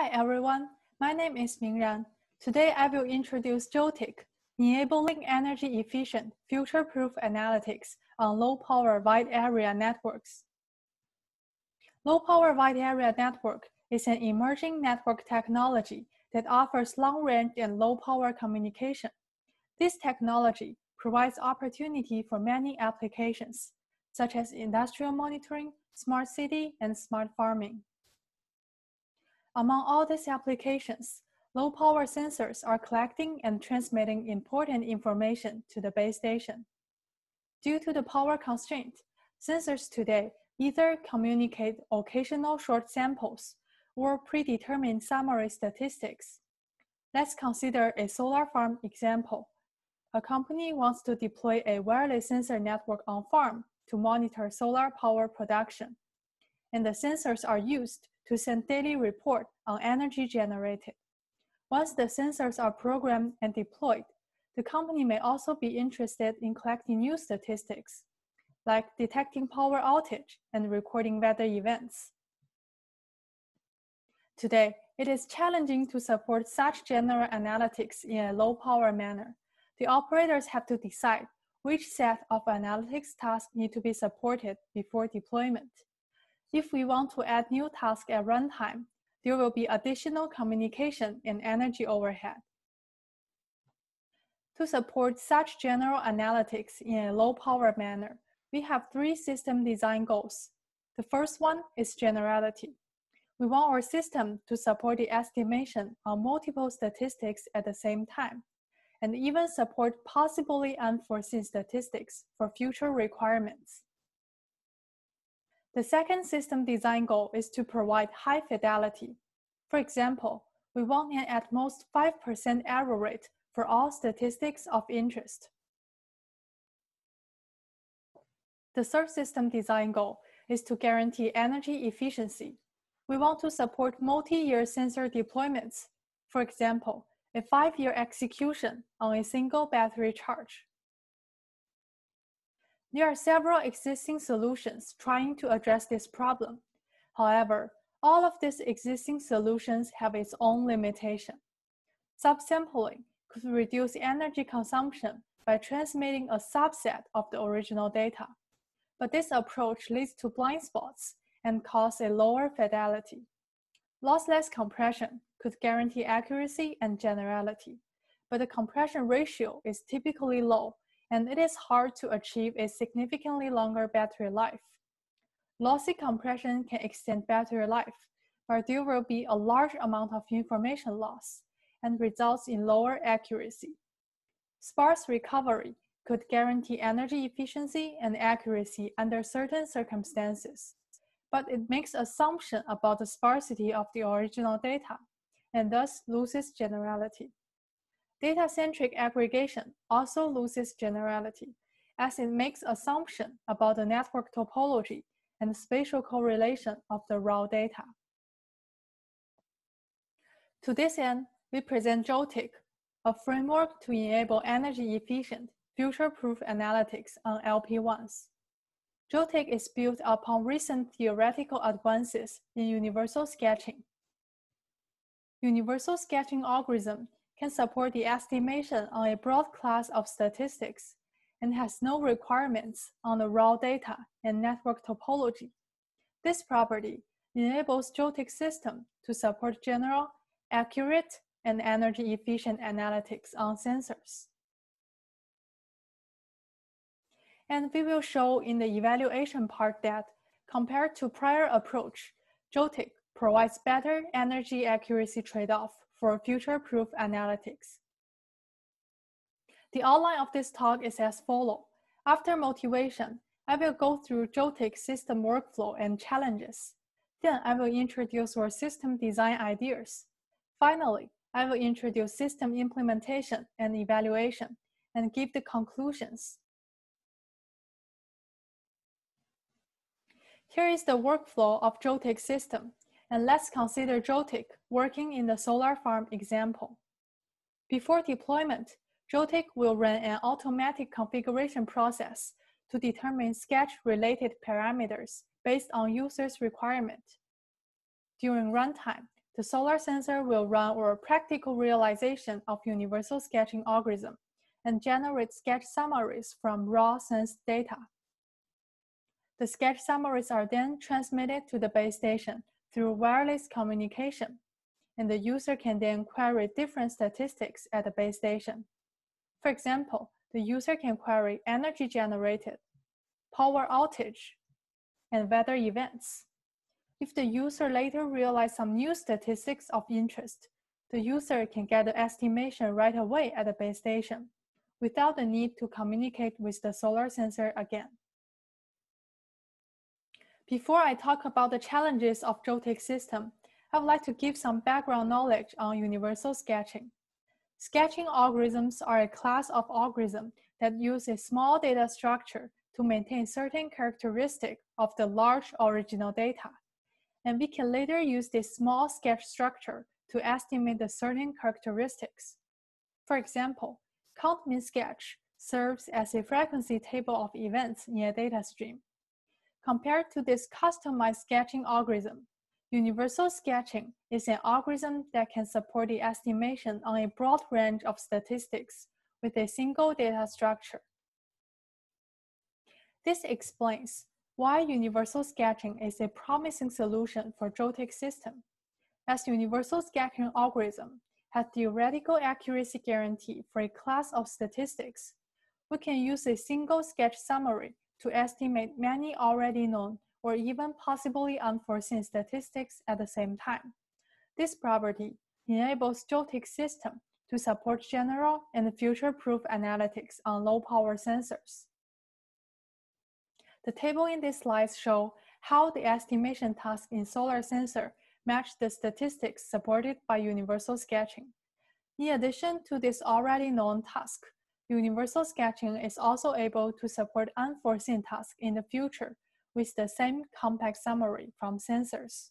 Hi everyone, my name is Mingran. Today I will introduce Joltik, enabling energy efficient, future-proof analytics on low-power wide area networks. Low-power wide area network is an emerging network technology that offers long-range and low-power communication. This technology provides opportunity for many applications, such as industrial monitoring, smart city, and smart farming. Among all these applications, low power sensors are collecting and transmitting important information to the base station. Due to the power constraint, sensors today either communicate occasional short samples or predetermined summary statistics. Let's consider a solar farm example. A company wants to deploy a wireless sensor network on farm to monitor solar power production. And the sensors are used to send daily report on energy generated. Once the sensors are programmed and deployed, the company may also be interested in collecting new statistics, like detecting power outage and recording weather events. Today, it is challenging to support such general analytics in a low power manner. The operators have to decide which set of analytics tasks need to be supported before deployment. If we want to add new tasks at runtime, there will be additional communication and energy overhead. To support such general analytics in a low power manner, we have three system design goals. The first one is generality. We want our system to support the estimation on multiple statistics at the same time, and even support possibly unforeseen statistics for future requirements. The second system design goal is to provide high fidelity. For example, we want an at most 5% error rate for all statistics of interest. The third system design goal is to guarantee energy efficiency. We want to support multi-year sensor deployments. For example, a five-year execution on a single battery charge. There are several existing solutions trying to address this problem. However, all of these existing solutions have its own limitation. Subsampling could reduce energy consumption by transmitting a subset of the original data. But this approach leads to blind spots and cause a lower fidelity. Lossless compression could guarantee accuracy and generality, but the compression ratio is typically low and it is hard to achieve a significantly longer battery life. Lossy compression can extend battery life, but there will be a large amount of information loss and results in lower accuracy. Sparse recovery could guarantee energy efficiency and accuracy under certain circumstances, but it makes assumption about the sparsity of the original data and thus loses generality. Data-centric aggregation also loses generality as it makes assumption about the network topology and spatial correlation of the raw data. To this end, we present Joltik, a framework to enable energy-efficient, future-proof analytics on LPWANs. Joltik is built upon recent theoretical advances in universal sketching. Universal sketching algorithm can support the estimation on a broad class of statistics and has no requirements on the raw data and network topology. This property enables Joltik system to support general, accurate, and energy efficient analytics on sensors. And we will show in the evaluation part that compared to prior approach, Joltik provides better energy accuracy trade-off for future-proof analytics. The outline of this talk is as follows. After motivation, I will go through Joltik system workflow and challenges. Then I will introduce our system design ideas. Finally, I will introduce system implementation and evaluation and give the conclusions. Here is the workflow of Joltik system. And let's consider Joltik working in the solar farm example. Before deployment, Joltik will run an automatic configuration process to determine sketch-related parameters based on user's requirement. During runtime, the solar sensor will run a practical realization of universal sketching algorithm and generate sketch summaries from raw sense data. The sketch summaries are then transmitted to the base station through wireless communication, and the user can then query different statistics at the base station. For example, the user can query energy generated, power outage, and weather events. If the user later realizes some new statistics of interest, the user can get the estimation right away at the base station without the need to communicate with the solar sensor again. Before I talk about the challenges of Joltik system, I would like to give some background knowledge on universal sketching. Sketching algorithms are a class of algorithm that use a small data structure to maintain certain characteristics of the large original data. And we can later use this small sketch structure to estimate the certain characteristics. For example, count min sketch serves as a frequency table of events in a data stream. Compared to this customized sketching algorithm, universal sketching is an algorithm that can support the estimation on a broad range of statistics with a single data structure. This explains why universal sketching is a promising solution for Joltik system, as universal sketching algorithm has theoretical accuracy guarantee for a class of statistics. We can use a single sketch summary to estimate many already known or even possibly unforeseen statistics at the same time. This property enables Joltik system to support general and future-proof analytics on low-power sensors. The table in this slide show how the estimation task in solar sensor match the statistics supported by universal sketching. In addition to this already known task, Universal Sketching is also able to support unforeseen tasks in the future with the same compact summary from sensors.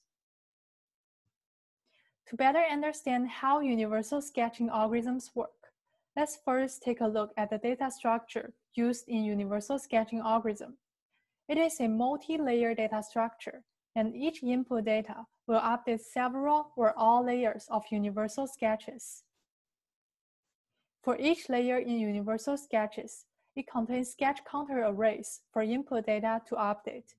To better understand how universal sketching algorithms work, let's first take a look at the data structure used in universal sketching algorithm. It is a multi-layer data structure, and each input data will update several or all layers of universal sketches. For each layer in Universal Sketches, it contains sketch counter arrays for input data to update.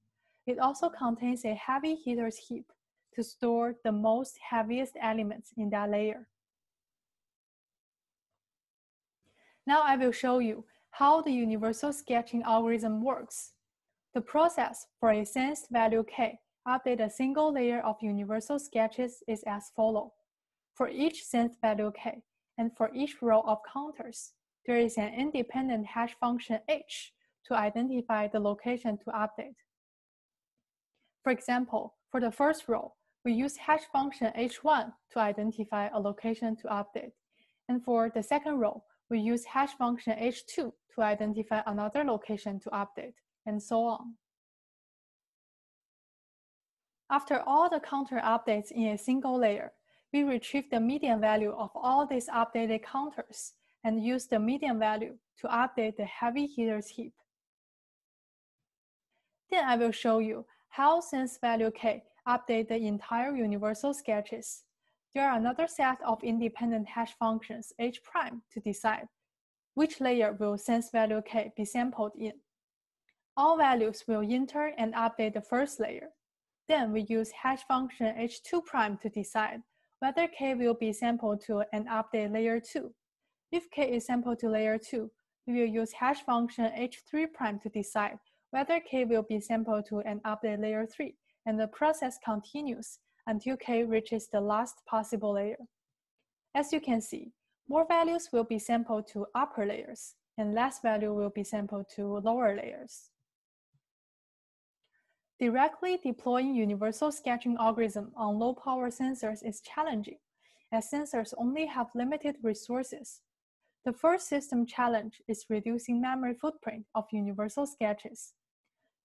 It also contains a heavy hitters heap to store the most heaviest elements in that layer. Now I will show you how the universal sketching algorithm works. The process for a sensed value k update a single layer of universal sketches is as follows. For each sensed value k, and for each row of counters, there is an independent hash function h to identify the location to update. For example, for the first row, we use hash function h1 to identify a location to update. And for the second row, we use hash function h2 to identify another location to update, and so on. After all the counter updates in a single layer, we retrieve the median value of all these updated counters and use the median value to update the heavy hitters heap. Then I will show you how sense value k update the entire universal sketches. There are another set of independent hash functions h prime to decide which layer will sense value k be sampled in. All values will enter and update the first layer. Then we use hash function h2 prime to decide whether K will be sampled to an update layer 2. If K is sampled to layer 2, we will use hash function h3 prime to decide whether K will be sampled to an update layer 3, and the process continues until K reaches the last possible layer. As you can see, more values will be sampled to upper layers, and less value will be sampled to lower layers. Directly deploying universal sketching algorithm on low power sensors is challenging, as sensors only have limited resources. The first system challenge is reducing memory footprint of universal sketches.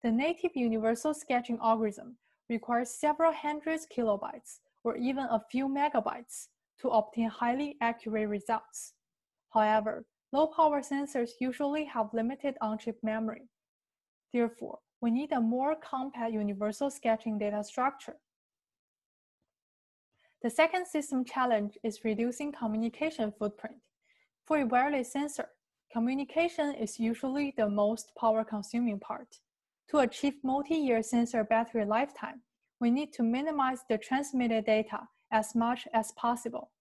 The native universal sketching algorithm requires several hundreds kilobytes or even a few megabytes to obtain highly accurate results. However, low power sensors usually have limited on-chip memory. Therefore, we need a more compact universal sketching data structure. The second system challenge is reducing communication footprint. For a wireless sensor, communication is usually the most power-consuming part. To achieve multi-year sensor battery lifetime, we need to minimize the transmitted data as much as possible.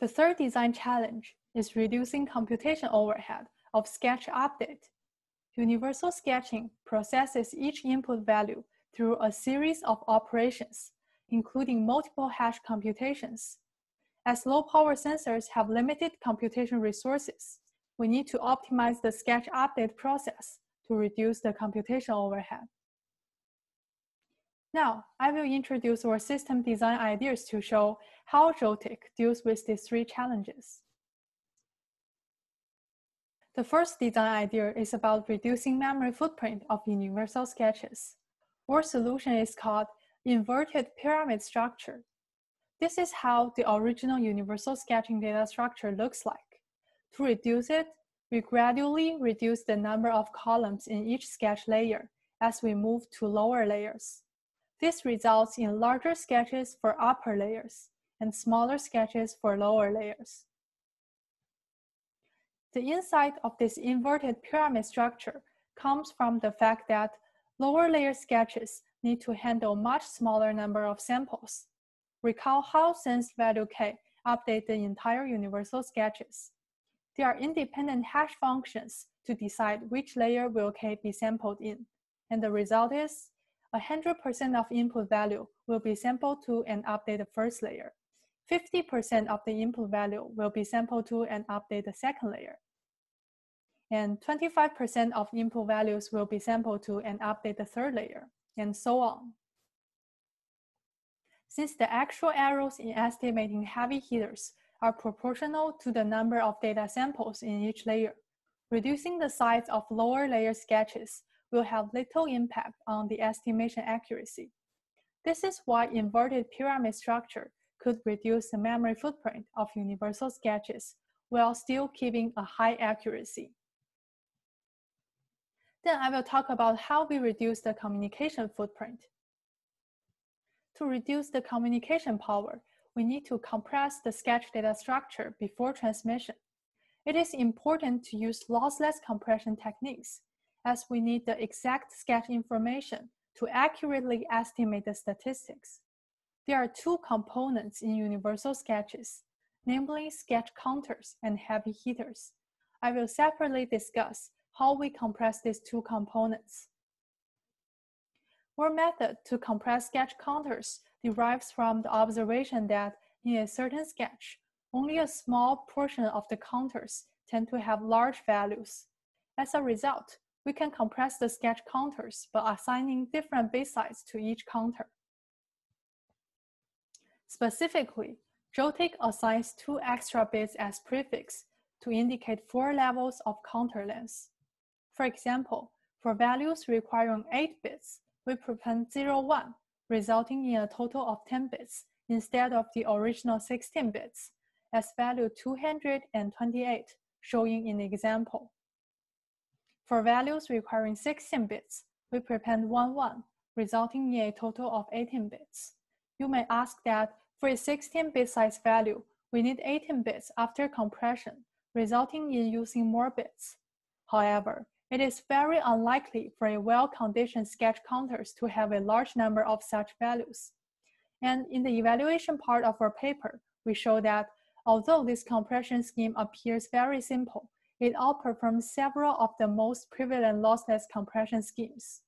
The third design challenge is reducing computation overhead of sketch update. Universal sketching processes each input value through a series of operations, including multiple hash computations. As low power sensors have limited computation resources, we need to optimize the sketch update process to reduce the computation overhead. Now, I will introduce our system design ideas to show how Joltik deals with these three challenges. The first design idea is about reducing memory footprint of universal sketches. Our solution is called inverted pyramid structure. This is how the original universal sketching data structure looks like. To reduce it, we gradually reduce the number of columns in each sketch layer as we move to lower layers. This results in larger sketches for upper layers and smaller sketches for lower layers. The insight of this inverted pyramid structure comes from the fact that lower layer sketches need to handle much smaller number of samples. Recall how sense value k update the entire universal sketches. There are independent hash functions to decide which layer will k be sampled in, and the result is 100% of input value will be sampled to and update the first layer. 50% of the input value will be sampled to and update the second layer. And 25% of input values will be sampled to and update the third layer, and so on. Since the actual errors in estimating heavy hitters are proportional to the number of data samples in each layer, reducing the size of lower layer sketches will have little impact on the estimation accuracy. This is why inverted pyramid structure could reduce the memory footprint of universal sketches while still keeping a high accuracy. Then I will talk about how we reduce the communication footprint. To reduce the communication power, we need to compress the sketch data structure before transmission. It is important to use lossless compression techniques as we need the exact sketch information to accurately estimate the statistics. There are two components in universal sketches, namely sketch counters and heavy hitters. I will separately discuss how we compress these two components. Our method to compress sketch counters derives from the observation that in a certain sketch, only a small portion of the counters tend to have large values. As a result, we can compress the sketch counters by assigning different bit size to each counter. Specifically, Joltik assigns two extra bits as prefix to indicate four levels of counter length. For example, for values requiring 8 bits, we prepend 0, 1, resulting in a total of 10 bits instead of the original 16 bits, as value 228 showing in the example. For values requiring 16 bits, we prepend 1, 1, resulting in a total of 18 bits. You may ask that for a 16-bit size value, we need 18 bits after compression, resulting in using more bits. However, it is very unlikely for a well-conditioned sketch counters to have a large number of such values. And in the evaluation part of our paper, we show that although this compression scheme appears very simple, it outperforms several of the most prevalent lossless compression schemes.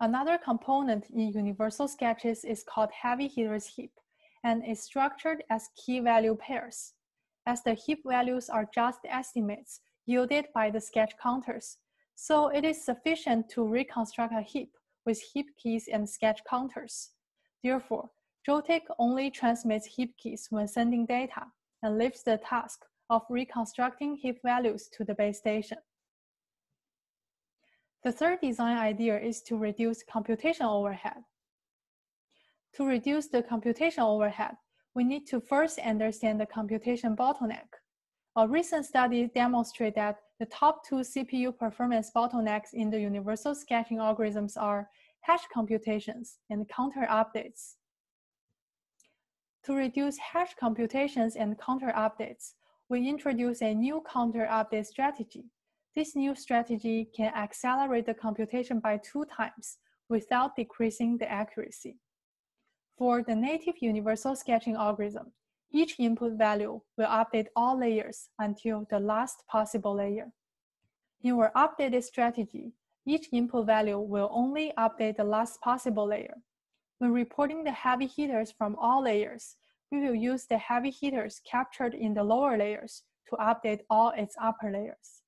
Another component in universal sketches is called heavy hitters heap and is structured as key value pairs. As the heap values are just estimates, yielded by the sketch counters. So it is sufficient to reconstruct a heap with heap keys and sketch counters. Therefore, Joltik only transmits heap keys when sending data and leaves the task of reconstructing heap values to the base station. The third design idea is to reduce computation overhead. To reduce the computation overhead, we need to first understand the computation bottleneck. A recent study demonstrated that the top two CPU performance bottlenecks in the universal sketching algorithms are hash computations, and counter updates. To reduce hash computations and counter updates, we introduce a new counter update strategy. This new strategy can accelerate the computation by two times without decreasing the accuracy. For the native universal sketching algorithm, each input value will update all layers until the last possible layer. In our updated strategy, each input value will only update the last possible layer. When reporting the heavy hitters from all layers, we will use the heavy hitters captured in the lower layers to update all its upper layers.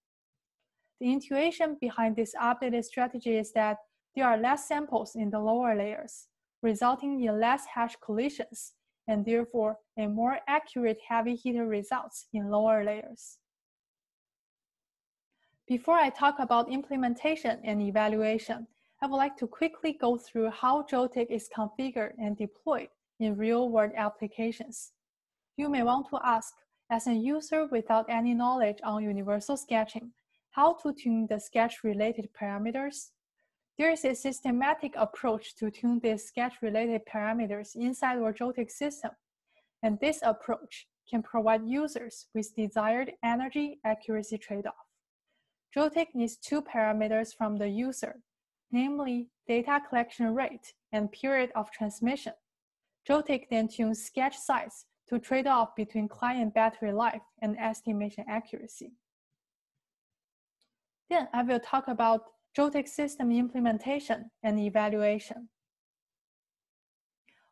The intuition behind this updated strategy is that there are less samples in the lower layers, resulting in less hash collisions and therefore a more accurate heavy hitter results in lower layers. Before I talk about implementation and evaluation, I would like to quickly go through how Joltik is configured and deployed in real-world applications. You may want to ask, as a user without any knowledge on universal sketching, how to tune the sketch-related parameters? There is a systematic approach to tune these sketch-related parameters inside our Joltik system, and this approach can provide users with desired energy accuracy trade-off. Joltik needs two parameters from the user, namely data collection rate and period of transmission. Joltik then tunes sketch size to trade off between client battery life and estimation accuracy. Then I will talk about Joltik system implementation and evaluation.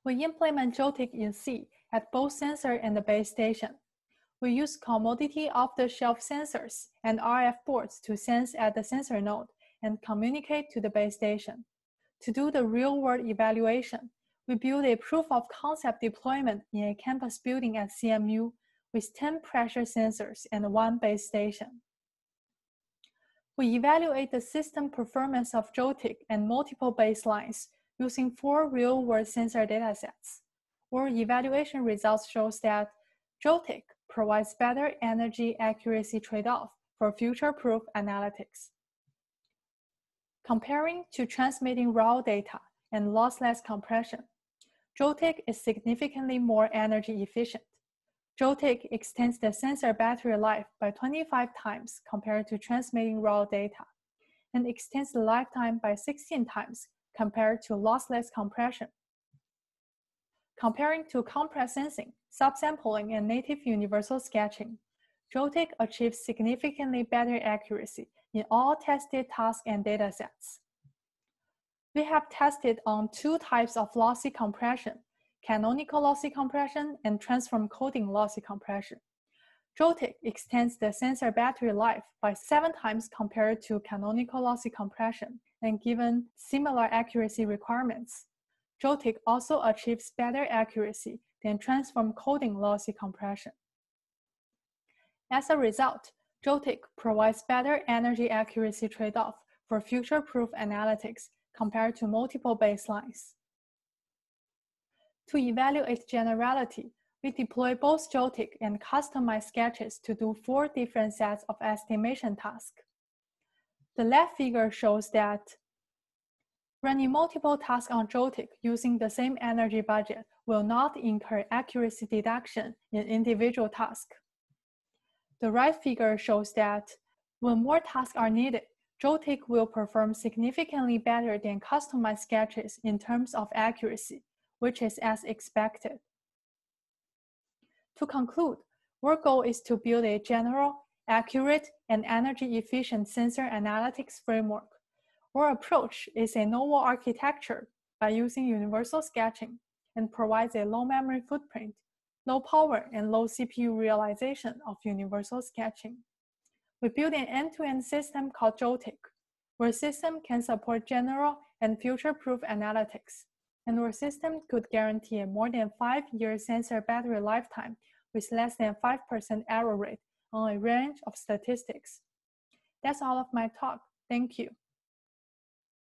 We implement Joltik in C at both sensor and the base station. We use commodity off-the-shelf sensors and RF boards to sense at the sensor node and communicate to the base station. To do the real-world evaluation, we build a proof of concept deployment in a campus building at CMU with 10 pressure sensors and one base station. We evaluate the system performance of Joltik and multiple baselines using four real-world sensor datasets. Our evaluation results shows that Joltik provides better energy accuracy trade-off for future-proof analytics. Comparing to transmitting raw data and lossless compression, Joltik is significantly more energy efficient. Joltik extends the sensor battery life by 25 times compared to transmitting raw data, and extends the lifetime by 16 times compared to lossless compression. Comparing to compressed sensing, subsampling, and native universal sketching, Joltik achieves significantly better accuracy in all tested tasks and datasets. We have tested on two types of lossy compression, canonical lossy compression, and transform coding lossy compression. Joltik extends the sensor battery life by seven times compared to canonical lossy compression, and given similar accuracy requirements. Joltik also achieves better accuracy than transform coding lossy compression. As a result, Joltik provides better energy accuracy trade-off for future-proof analytics compared to multiple baselines. To evaluate generality, we deploy both Joltik and customized sketches to do four different sets of estimation tasks. The left figure shows that running multiple tasks on Joltik using the same energy budget will not incur accuracy deduction in individual tasks. The right figure shows that when more tasks are needed, Joltik will perform significantly better than customized sketches in terms of accuracy, which is as expected. To conclude, our goal is to build a general, accurate, and energy efficient sensor analytics framework. Our approach is a novel architecture by using universal sketching and provides a low memory footprint, low power, and low CPU realization of universal sketching. We build an end-to-end system called Joltik, where system can support general and future-proof analytics and our system could guarantee a more than five year sensor battery lifetime with less than 5% error rate on a range of statistics. That's all of my talk. Thank you.